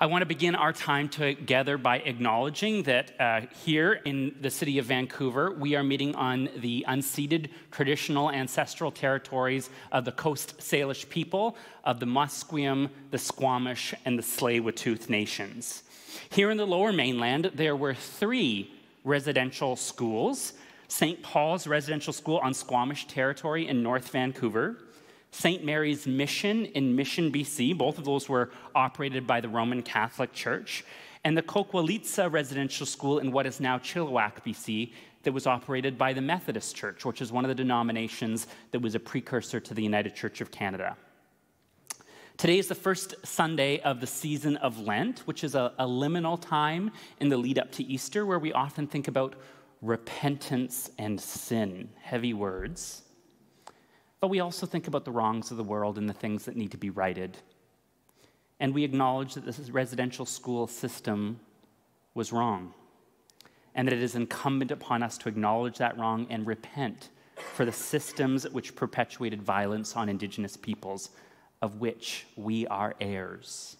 I want to begin our time together by acknowledging that uh, here in the city of Vancouver, we are meeting on the unceded traditional ancestral territories of the Coast Salish people of the Musqueam, the Squamish, and the Tsleil-Waututh nations. Here in the lower mainland, there were three residential schools St. Paul's Residential School on Squamish territory in North Vancouver, St. Mary's Mission in Mission, BC. Both of those were operated by the Roman Catholic Church. And the Coqualeetza Residential School in what is now Chilliwack, BC, that was operated by the Methodist Church, which is one of the denominations that was a precursor to the United Church of Canada. Today is the first Sunday of the season of Lent, which is a, a liminal time in the lead up to Easter where we often think about repentance and sin, heavy words. But we also think about the wrongs of the world and the things that need to be righted. And we acknowledge that this residential school system was wrong, and that it is incumbent upon us to acknowledge that wrong and repent for the systems which perpetuated violence on Indigenous peoples, of which we are heirs.